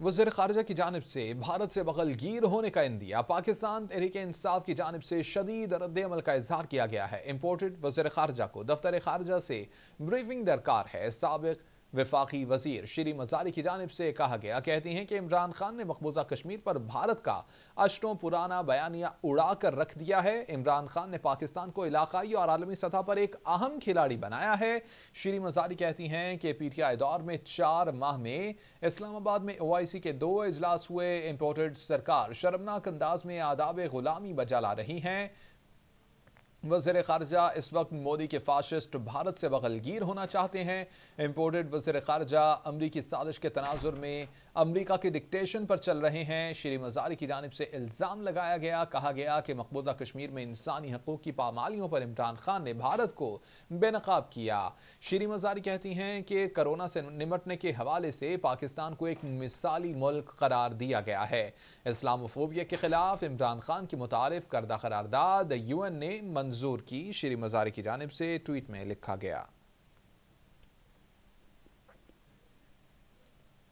वज़ीर खारजा की जानब से भारत से बगलगीर होने का इंदिया पाकिस्तान तहरीक इंसाफ की जानब से शदीद रद्द अमल का इजहार किया गया है। इम्पोर्टेड वज़ीर खारजा को दफ्तर खारजा से ब्रीफिंग दरकार है। सबक विफाकी वज़ीर। श्री मजारी की जानब से कहा गया, कहती हैं कि इमरान खान ने मकबूजा कश्मीर पर भारत का अशरों पुराना बयानिया उड़ा कर रख दिया है। इमरान खान ने पाकिस्तान को इलाकाई और आलमी सतह पर एक अहम खिलाड़ी बनाया है। श्री मजारी कहती हैं कि पी टी आई दौर में चार माह में इस्लामाबाद में ओ आई सी के दो इजलास हुए। इम्पोर्टेड सरकार शर्मनाक अंदाज में आदाब गुलामी बजा ला रही हैं। वज़ीर खारजा इस वक्त मोदी के फाशिस्ट भारत से बगलगीर होना चाहते हैं। इम्पोर्टेड वज़ीर खारजा अमरीकी साजिश के तनाजुर में अमरीका के डिक्टेशन पर चल रहे हैं। श्री मजारी की जानब से इल्ज़ाम लगाया गया। कहा गया कि मकबूजा कश्मीर में इंसानी हकूक़ की पामालियों पर इमरान खान ने भारत को बेनकाब किया। श्री मजारी कहती हैं कि करोना से निमटने के हवाले से पाकिस्तान को एक मिसाली मुल्क करार दिया गया है। इस्लामोफोबिया के खिलाफ इमरान खान की मुतारफ करदा करारदाद। यू एन ने मंजूर की श्री मजारी की जानब से ट्वीट में लिखा गया।